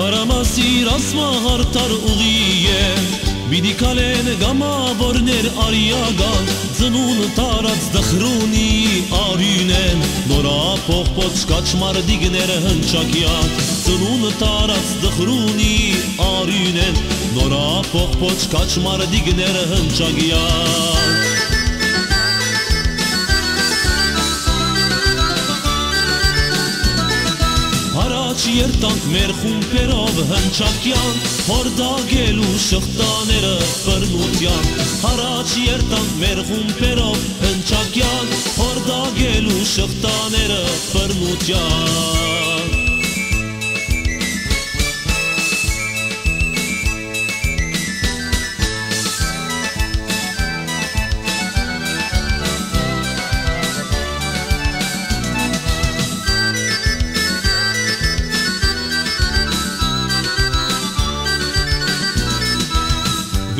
Ուրախասիր ասմահարտար ուղի է Բիդի կալեն գամավորներ արիագան Ձնուն տարած դխրունի արյունեն Նորա պողպոց կաչմար դիգներ հնչակյան Ձնուն տարած դխրունի արյունեն Նորա պողպոց կաչմար դիգներ հնչակյան առաջ երտանք մեր խումբերով հնչակյան Հորդագելու շղտաները բրնության Առաջ երտանք մեր խումբերով հնչակյան Հորդագելու շղտաները բրնության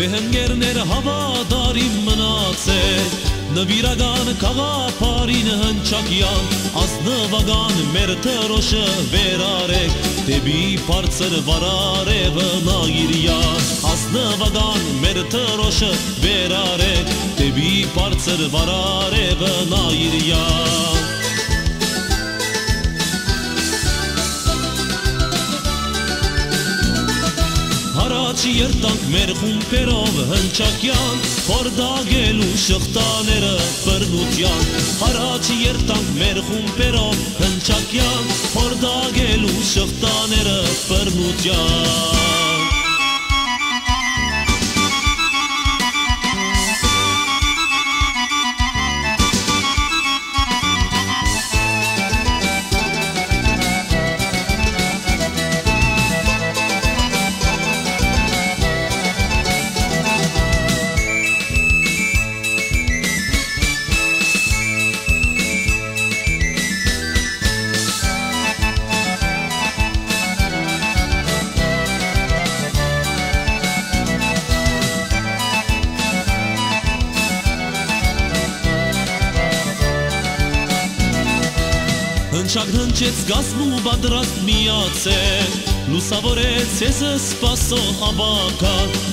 Վեհնգերներ հավադարիմ մնացեք Նվիրագան կաղապարին հնչակյան Ազնվագան մեր թրոշը վերարեք Դեպի պարծր վարարևը նագիրյան Ազնվագան մեր թրոշը վերարեք Դեպի պարծր վարարևը նագիրյան առաջ երտանք մեր խումբերով հնչակյան Խորդագելու շղտաները բրնության Առաջ երտանք մեր խումբերով հնչակյան Խորդագելու շղտաները բրնության Հնչակ հնչեց գազն ու բադրաստ միացեք Լուսավորեց եզը սպասո աբակա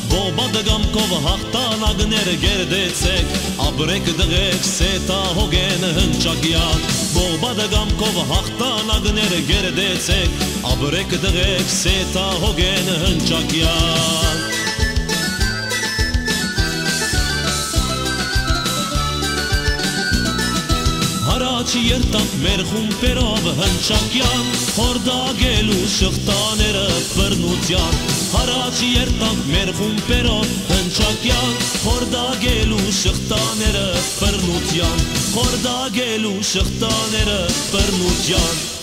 Բոբա դգամքով հաղթանագներ գերդեցեք Աբրեք դղեք սետա հոգեն հնչակյան Բոբա դգամքով հաղթանագներ գերդեցեք Աբրեք դղեք սետա հոգեն հնչակյան առաջ երտանք մեր խումբերով հնչակյան Հորդագելու շղտաները բրնության Առաջ երտանք մեր խումբերով հնչակյան Հորդագելու շղտաները բրնության Հորդագելու շղտաները բրնության